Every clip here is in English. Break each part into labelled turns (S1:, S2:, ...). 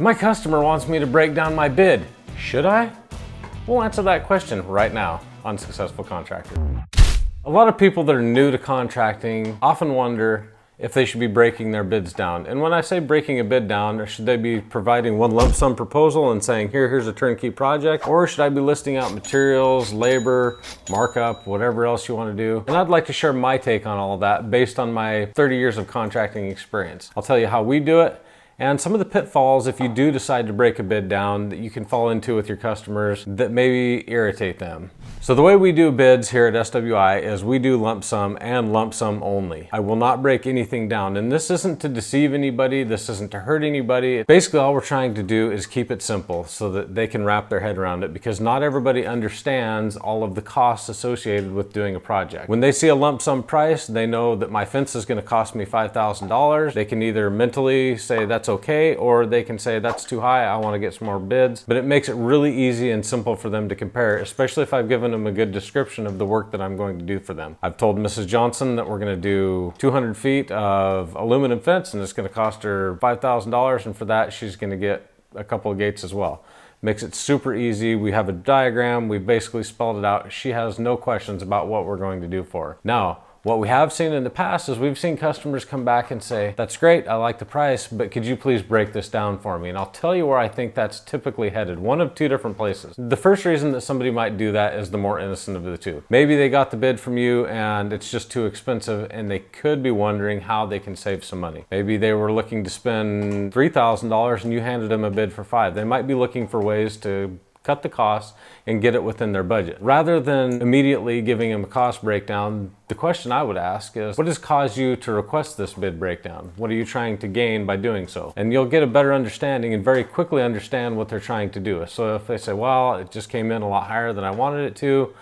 S1: My customer wants me to break down my bid. Should I? We'll answer that question right now on Successful Contractor. A lot of people that are new to contracting often wonder if they should be breaking their bids down. And when I say breaking a bid down, should they be providing one lump sum proposal and saying, here, here's a turnkey project? Or should I be listing out materials, labor, markup, whatever else you want to do? And I'd like to share my take on all of that based on my 30 years of contracting experience. I'll tell you how we do it and some of the pitfalls if you do decide to break a bid down that you can fall into with your customers that maybe irritate them. So the way we do bids here at SWI is we do lump sum and lump sum only. I will not break anything down. And this isn't to deceive anybody. This isn't to hurt anybody. Basically all we're trying to do is keep it simple so that they can wrap their head around it because not everybody understands all of the costs associated with doing a project. When they see a lump sum price, they know that my fence is gonna cost me $5,000. They can either mentally say that's okay or they can say that's too high, I wanna get some more bids. But it makes it really easy and simple for them to compare, especially if I've given them a good description of the work that I'm going to do for them. I've told Mrs. Johnson that we're going to do 200 feet of aluminum fence and it's going to cost her $5,000 and for that she's going to get a couple of gates as well. Makes it super easy. We have a diagram. We've basically spelled it out. She has no questions about what we're going to do for her. Now, what we have seen in the past is we've seen customers come back and say, that's great, I like the price, but could you please break this down for me? And I'll tell you where I think that's typically headed, one of two different places. The first reason that somebody might do that is the more innocent of the two. Maybe they got the bid from you and it's just too expensive and they could be wondering how they can save some money. Maybe they were looking to spend $3,000 and you handed them a bid for five. They might be looking for ways to cut the costs and get it within their budget. Rather than immediately giving them a cost breakdown, the question I would ask is, what has caused you to request this bid breakdown? What are you trying to gain by doing so? And you'll get a better understanding and very quickly understand what they're trying to do. So if they say, well, it just came in a lot higher than I wanted it to,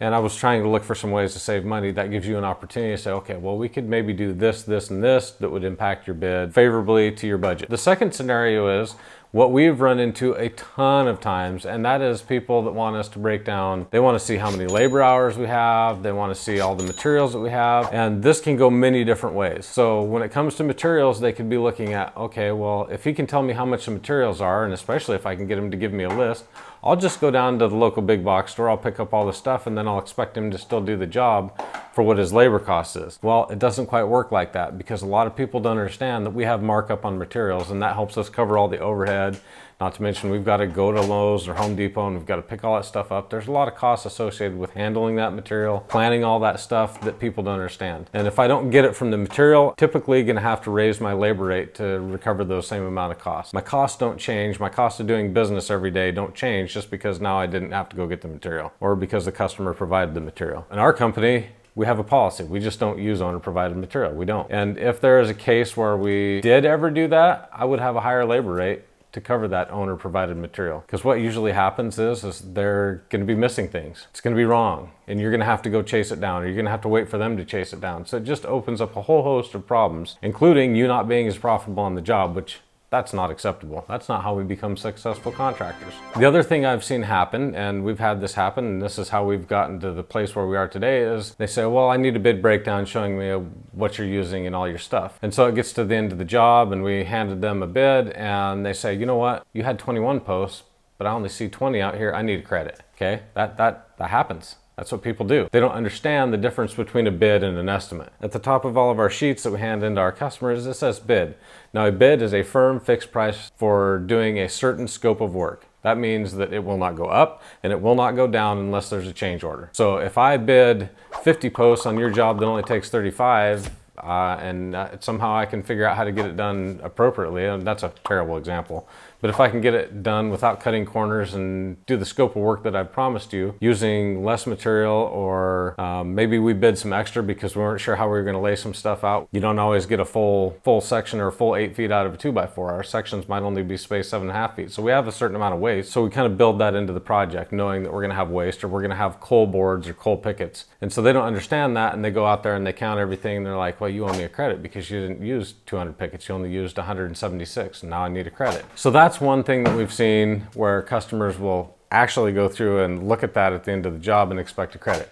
S1: and I was trying to look for some ways to save money, that gives you an opportunity to say, okay, well, we could maybe do this, this, and this that would impact your bid favorably to your budget. The second scenario is what we've run into a ton of times, and that is people that want us to break down, they want to see how many labor hours we have, they want to see all the materials that we have, and this can go many different ways. So when it comes to materials, they could be looking at, okay, well, if he can tell me how much the materials are, and especially if I can get him to give me a list, I'll just go down to the local big box store, I'll pick up all the stuff, and then I'll expect him to still do the job for what his labor cost is. Well, it doesn't quite work like that because a lot of people don't understand that we have markup on materials and that helps us cover all the overhead not to mention we've got to go to Lowe's or Home Depot and we've got to pick all that stuff up. There's a lot of costs associated with handling that material, planning all that stuff that people don't understand. And if I don't get it from the material, typically gonna have to raise my labor rate to recover those same amount of costs. My costs don't change. My cost of doing business every day don't change just because now I didn't have to go get the material or because the customer provided the material. In our company, we have a policy. We just don't use owner provided material. We don't. And if there is a case where we did ever do that, I would have a higher labor rate to cover that owner provided material. Because what usually happens is, is they're going to be missing things. It's going to be wrong and you're going to have to go chase it down or you're going to have to wait for them to chase it down. So it just opens up a whole host of problems, including you not being as profitable on the job, which that's not acceptable. That's not how we become successful contractors. The other thing I've seen happen, and we've had this happen, and this is how we've gotten to the place where we are today, is they say, well, I need a bid breakdown showing me uh, what you're using and all your stuff. And so it gets to the end of the job, and we handed them a bid, and they say, you know what, you had 21 posts, but I only see 20 out here, I need a credit. Okay, that, that, that happens. That's what people do. They don't understand the difference between a bid and an estimate. At the top of all of our sheets that we hand into our customers, it says bid. Now a bid is a firm fixed price for doing a certain scope of work. That means that it will not go up and it will not go down unless there's a change order. So if I bid 50 posts on your job that only takes 35, uh, and uh, somehow I can figure out how to get it done appropriately. And that's a terrible example. But if I can get it done without cutting corners and do the scope of work that I promised you using less material or um, maybe we bid some extra because we weren't sure how we were going to lay some stuff out. You don't always get a full full section or a full eight feet out of a two by four. Our sections might only be spaced seven and a half feet. So we have a certain amount of waste. So we kind of build that into the project knowing that we're going to have waste or we're going to have cull boards or cull pickets. And so they don't understand that and they go out there and they count everything and they're like, well, you owe me a credit because you didn't use 200 pickets. You only used 176 and now I need a credit. So that's that's one thing that we've seen where customers will actually go through and look at that at the end of the job and expect a credit.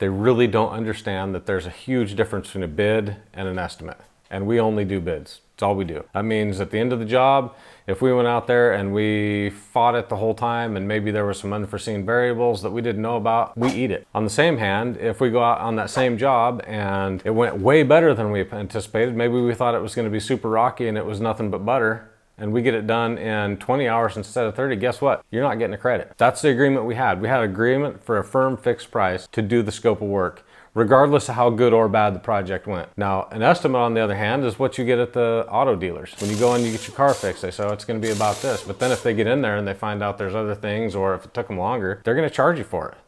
S1: They really don't understand that there's a huge difference between a bid and an estimate. and we only do bids. It's all we do. That means at the end of the job, if we went out there and we fought it the whole time and maybe there were some unforeseen variables that we didn't know about, we eat it. On the same hand, if we go out on that same job and it went way better than we anticipated, maybe we thought it was gonna be super rocky and it was nothing but butter, and we get it done in 20 hours instead of 30, guess what? You're not getting a credit. That's the agreement we had. We had agreement for a firm fixed price to do the scope of work regardless of how good or bad the project went. Now, an estimate on the other hand is what you get at the auto dealers. When you go and you get your car fixed, they say, oh, it's gonna be about this. But then if they get in there and they find out there's other things or if it took them longer, they're gonna charge you for it.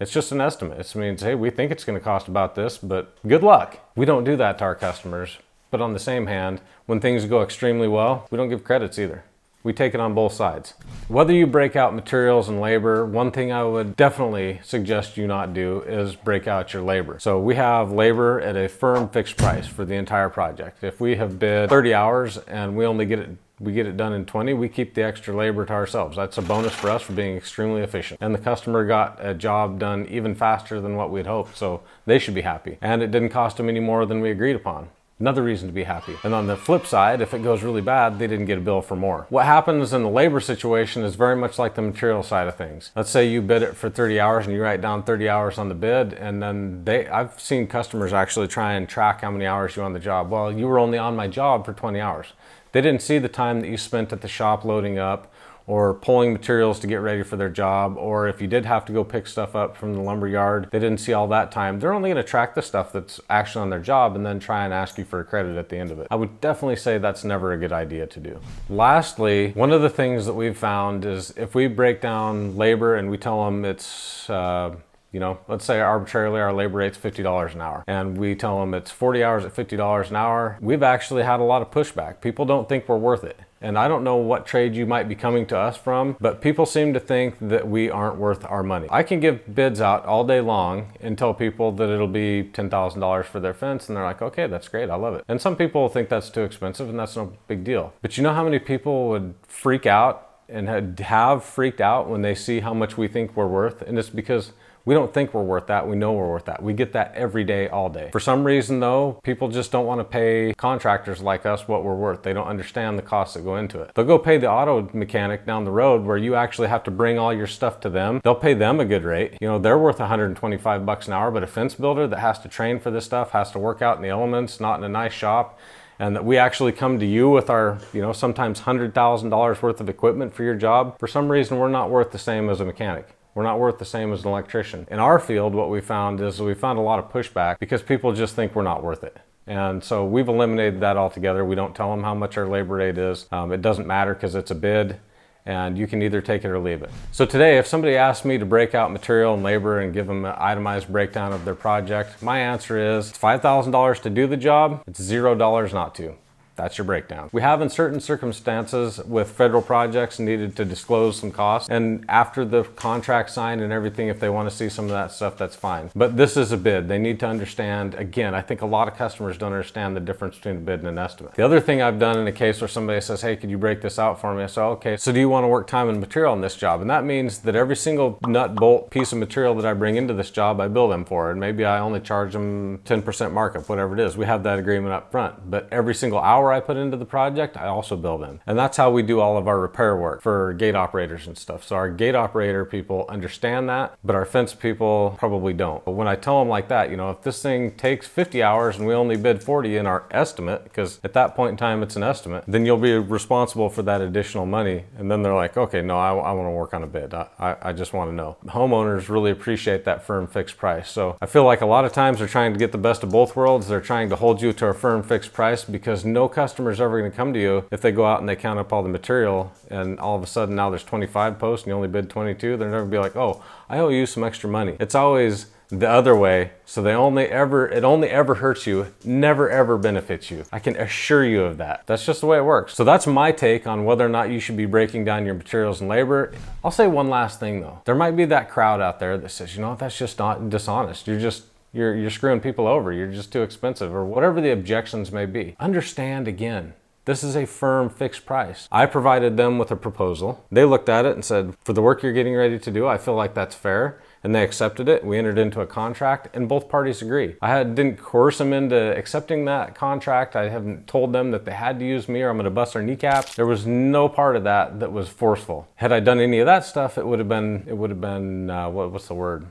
S1: It's just an estimate. It means, hey, we think it's gonna cost about this, but good luck. We don't do that to our customers. But on the same hand, when things go extremely well, we don't give credits either. We take it on both sides. Whether you break out materials and labor, one thing I would definitely suggest you not do is break out your labor. So we have labor at a firm fixed price for the entire project. If we have bid 30 hours and we only get it we get it done in 20, we keep the extra labor to ourselves. That's a bonus for us for being extremely efficient. And the customer got a job done even faster than what we'd hoped, so they should be happy. And it didn't cost them any more than we agreed upon. Another reason to be happy. And on the flip side, if it goes really bad, they didn't get a bill for more. What happens in the labor situation is very much like the material side of things. Let's say you bid it for 30 hours and you write down 30 hours on the bid and then they, I've seen customers actually try and track how many hours you're on the job. Well, you were only on my job for 20 hours. They didn't see the time that you spent at the shop loading up or pulling materials to get ready for their job, or if you did have to go pick stuff up from the lumber yard, they didn't see all that time. They're only gonna track the stuff that's actually on their job and then try and ask you for a credit at the end of it. I would definitely say that's never a good idea to do. Lastly, one of the things that we've found is if we break down labor and we tell them it's, uh, you know, let's say arbitrarily our labor rate's $50 an hour and we tell them it's 40 hours at $50 an hour. We've actually had a lot of pushback. People don't think we're worth it. And I don't know what trade you might be coming to us from, but people seem to think that we aren't worth our money. I can give bids out all day long and tell people that it'll be $10,000 for their fence, and they're like, okay, that's great, I love it. And some people think that's too expensive, and that's no big deal. But you know how many people would freak out and have freaked out when they see how much we think we're worth? And it's because we don't think we're worth that. We know we're worth that. We get that every day, all day. For some reason though, people just don't want to pay contractors like us what we're worth. They don't understand the costs that go into it. They'll go pay the auto mechanic down the road where you actually have to bring all your stuff to them. They'll pay them a good rate. You know, they're worth 125 bucks an hour, but a fence builder that has to train for this stuff, has to work out in the elements, not in a nice shop, and that we actually come to you with our, you know, sometimes $100,000 worth of equipment for your job, for some reason we're not worth the same as a mechanic. We're not worth the same as an electrician. In our field, what we found is we found a lot of pushback because people just think we're not worth it. And so we've eliminated that altogether. We don't tell them how much our labor rate is. Um, it doesn't matter because it's a bid and you can either take it or leave it. So today, if somebody asked me to break out material and labor and give them an itemized breakdown of their project, my answer is $5,000 to do the job, it's $0 not to. That's your breakdown. We have in certain circumstances with federal projects needed to disclose some costs and after the contract signed and everything, if they want to see some of that stuff, that's fine. But this is a bid. They need to understand, again, I think a lot of customers don't understand the difference between a bid and an estimate. The other thing I've done in a case where somebody says, hey, could you break this out for me? I say, okay, so do you want to work time and material on this job? And that means that every single nut, bolt, piece of material that I bring into this job, I bill them for. And maybe I only charge them 10% markup, whatever it is. We have that agreement up front. But every single hour I put into the project, I also bill them. And that's how we do all of our repair work for gate operators and stuff. So our gate operator people understand that, but our fence people probably don't. But when I tell them like that, you know, if this thing takes 50 hours and we only bid 40 in our estimate, because at that point in time it's an estimate, then you'll be responsible for that additional money. And then they're like, okay, no, I, I want to work on a bid. I, I, I just want to know. Homeowners really appreciate that firm fixed price. So I feel like a lot of times they're trying to get the best of both worlds. They're trying to hold you to a firm fixed price because no customer is ever going to come to you if they go out and they count up all the material and all of a sudden now there's 25 posts and you only bid 22. They're never be like, oh, I owe you some extra money. It's always the other way. So they only ever, it only ever hurts you, never ever benefits you. I can assure you of that. That's just the way it works. So that's my take on whether or not you should be breaking down your materials and labor. I'll say one last thing though. There might be that crowd out there that says, you know, that's just not dishonest. You're just you're, you're screwing people over. You're just too expensive or whatever the objections may be. Understand again, this is a firm fixed price. I provided them with a proposal. They looked at it and said, for the work you're getting ready to do, I feel like that's fair and they accepted it. We entered into a contract and both parties agree. I had, didn't coerce them into accepting that contract. I haven't told them that they had to use me or I'm gonna bust their kneecaps. There was no part of that that was forceful. Had I done any of that stuff, it would have been, it would have been, uh, what, what's the word?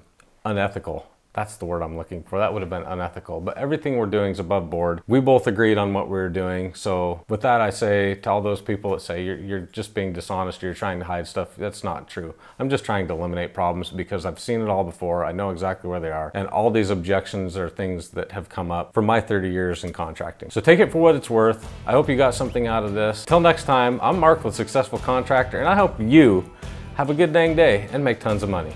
S1: Unethical. That's the word I'm looking for. That would have been unethical. But everything we're doing is above board. We both agreed on what we were doing. So with that, I say to all those people that say you're, you're just being dishonest, you're trying to hide stuff, that's not true. I'm just trying to eliminate problems because I've seen it all before. I know exactly where they are. And all these objections are things that have come up from my 30 years in contracting. So take it for what it's worth. I hope you got something out of this. Till next time, I'm Mark with Successful Contractor, and I hope you have a good dang day and make tons of money.